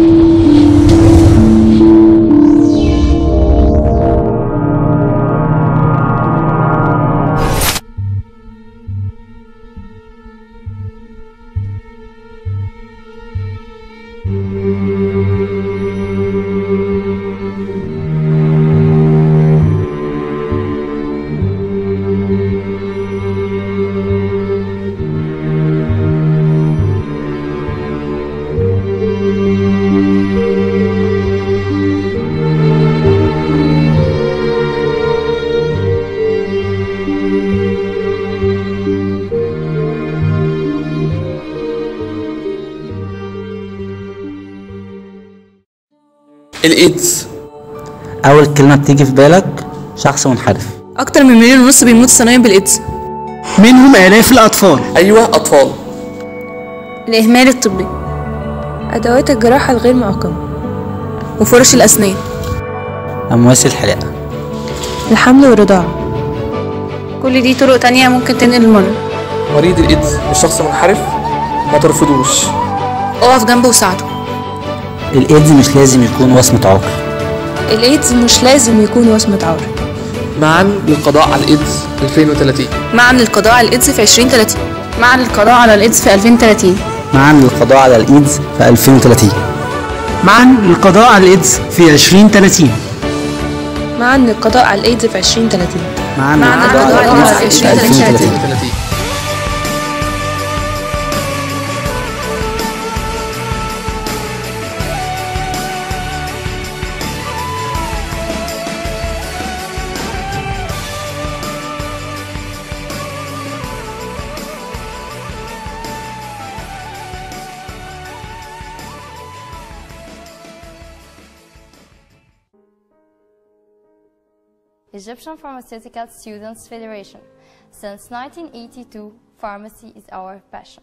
thank mm -hmm. you الإيدز. أول كلمة بتيجي في بالك؟ شخص منحرف. أكتر من مليون ونص بيموتوا سنويا بالإيدز. منهم آلاف الأطفال. أيوه أطفال. الإهمال الطبي. أدوات الجراحة الغير معقمة. وفرش الأسنان. أمواس الحلاقة الحمل والرضاعة. كل دي طرق تانية ممكن تنقل المرض. مريض الإيدز مش شخص منحرف ما ترفضوش. اقف جنبه وساعده. الإيدز مش لازم يكون وصمة عار الإيدز مش لازم يكون وصمة عار معا للقضاء على الإيدز 2030 معا للقضاء على الإيدز في 2030 معا للقضاء على الإيدز في 2030 معا للقضاء على الإيدز في 2030 معا للقضاء على الإيدز في 2030 معا للقضاء على الإيدز في 2030 في 2030 2030 Egyptian Pharmaceutical Students Federation. Since 1982, pharmacy is our passion.